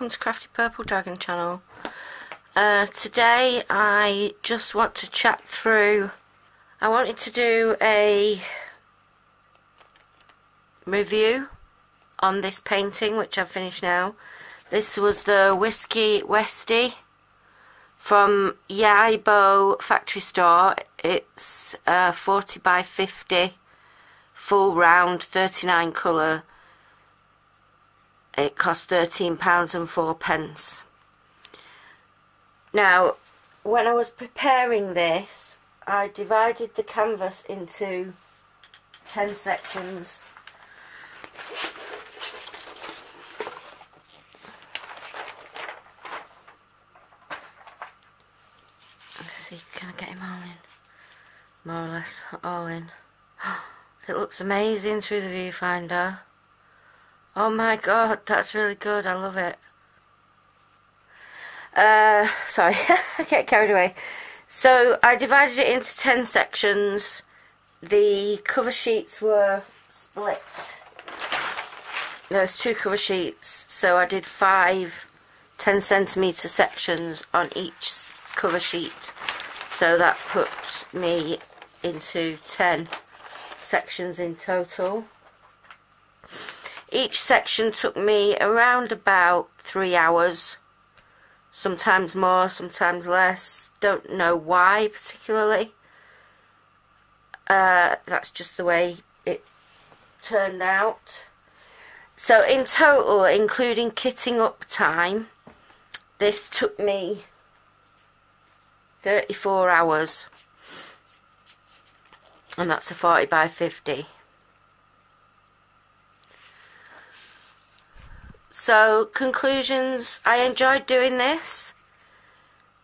welcome to Crafty Purple Dragon channel. Uh, today I just want to chat through, I wanted to do a review on this painting which I've finished now. This was the Whiskey Westie from Yaobo factory store. It's uh, 40 by 50 full round 39 colour it cost £13 and 4 pence. Now, when I was preparing this, I divided the canvas into 10 sections. Let's see, can I get him all in? More or less all in. It looks amazing through the viewfinder. Oh my god, that's really good. I love it. Uh, sorry, I get carried away. So I divided it into 10 sections. The cover sheets were split. There's two cover sheets, so I did five 10 centimetre sections on each cover sheet. So that puts me into 10 sections in total. Each section took me around about three hours, sometimes more, sometimes less. Don't know why particularly. Uh, that's just the way it turned out. So in total, including kitting up time, this took me 34 hours. And that's a 40 by 50. So, conclusions. I enjoyed doing this.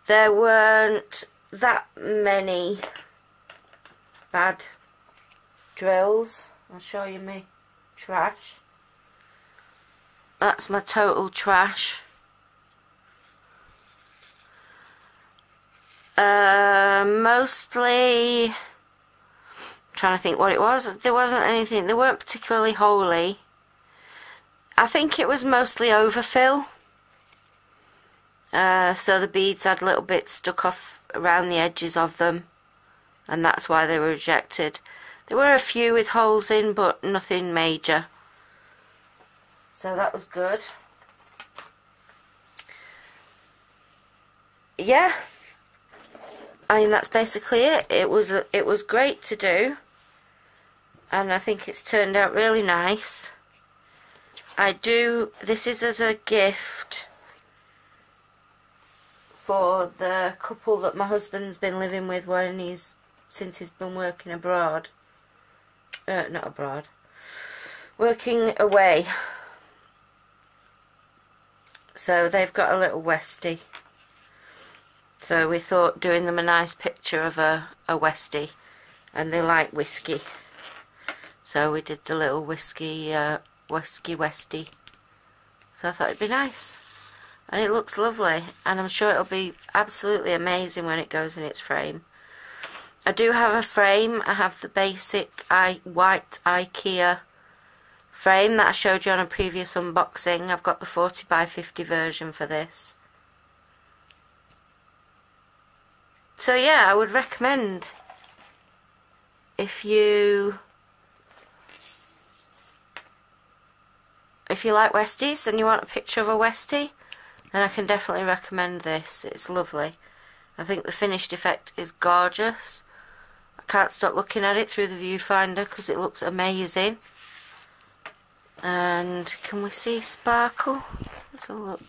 There weren't that many bad drills. I'll show you my trash. That's my total trash. Uh, mostly trying to think what it was. There wasn't anything. They weren't particularly holy. I think it was mostly overfill. Uh, so the beads had a little bits stuck off around the edges of them. And that's why they were rejected. There were a few with holes in, but nothing major. So that was good. Yeah. I mean, that's basically it. It was, it was great to do. And I think it's turned out really nice. I do, this is as a gift for the couple that my husband's been living with when he's, since he's been working abroad. Uh, not abroad. Working away. So they've got a little Westie. So we thought doing them a nice picture of a, a Westie. And they like whiskey. So we did the little whiskey uh, Whiskey Westie. So I thought it'd be nice. And it looks lovely. And I'm sure it'll be absolutely amazing when it goes in its frame. I do have a frame. I have the basic I white IKEA frame that I showed you on a previous unboxing. I've got the 40 by 50 version for this. So yeah, I would recommend if you if you like Westies and you want a picture of a Westie, then I can definitely recommend this. It's lovely. I think the finished effect is gorgeous. I can't stop looking at it through the viewfinder because it looks amazing. And can we see sparkle? Let's have a look.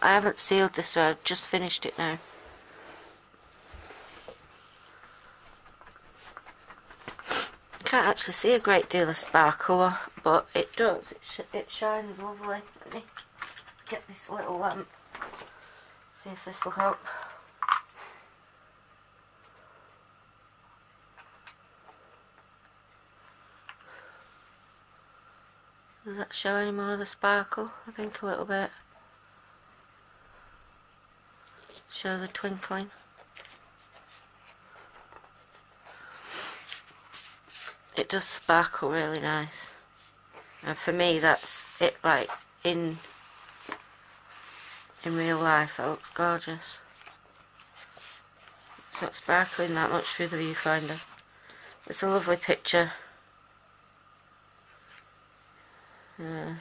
I haven't sealed this, so I've just finished it now. Can't actually see a great deal of sparkle, but it does. It, sh it shines lovely. Let me get this little lamp. See if this will help. Does that show any more of the sparkle? I think a little bit. Show the twinkling. It does sparkle really nice and for me that's it like in in real life. That looks gorgeous. It's not sparkling that much through the viewfinder. It's a lovely picture. Yeah.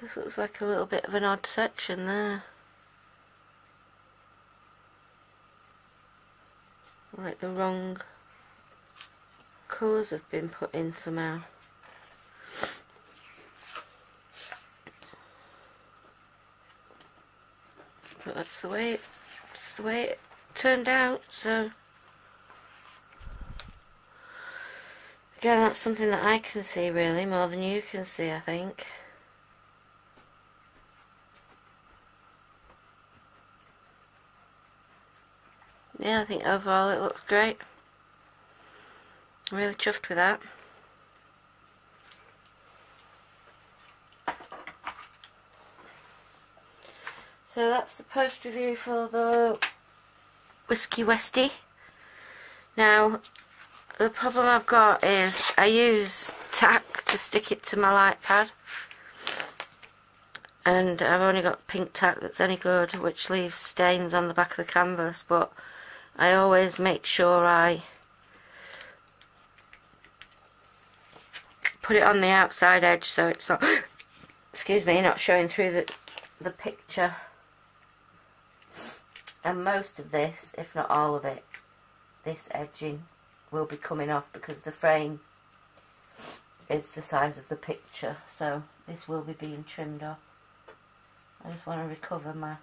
This looks like a little bit of an odd section there. Like the wrong colours have been put in somehow. But that's the way it, that's the way it turned out, so again that's something that I can see really more than you can see I think. yeah, I think overall it looks great. I'm really chuffed with that. So that's the post review for the Whiskey Westie. Now, the problem I've got is I use tack to stick it to my light pad. And I've only got pink tack that's any good, which leaves stains on the back of the canvas, but I always make sure I put it on the outside edge so it's not, excuse me, not showing through the, the picture. And most of this, if not all of it, this edging will be coming off because the frame is the size of the picture. So this will be being trimmed off. I just want to recover my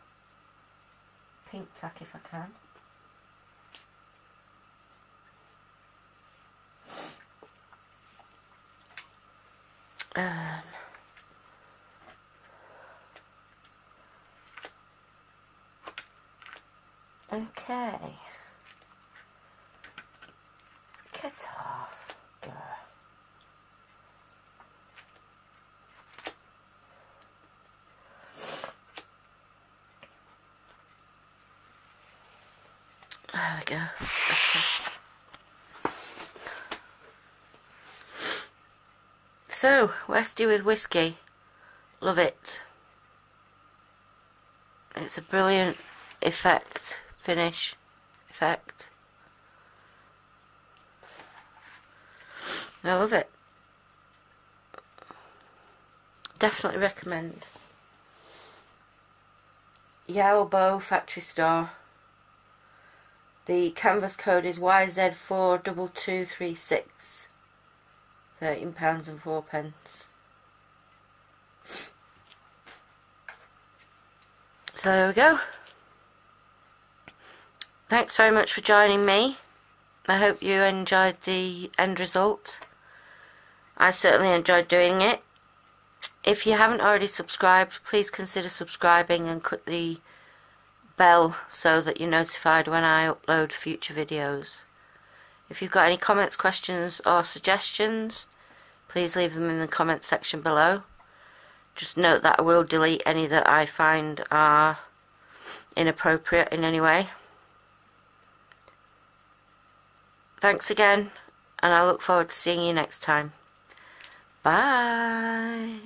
pink tack if I can. Um, okay. Get off, girl. There we go. Okay. So, Westie with whiskey. Love it. It's a brilliant effect, finish, effect. I love it. Definitely recommend. Yaobo Factory Store. The canvas code is YZ42236 thirteen pounds and four pence. So there we go. Thanks very much for joining me. I hope you enjoyed the end result. I certainly enjoyed doing it. If you haven't already subscribed, please consider subscribing and click the bell so that you're notified when I upload future videos. If you've got any comments, questions or suggestions, please leave them in the comment section below. Just note that I will delete any that I find are inappropriate in any way. Thanks again, and I look forward to seeing you next time. Bye.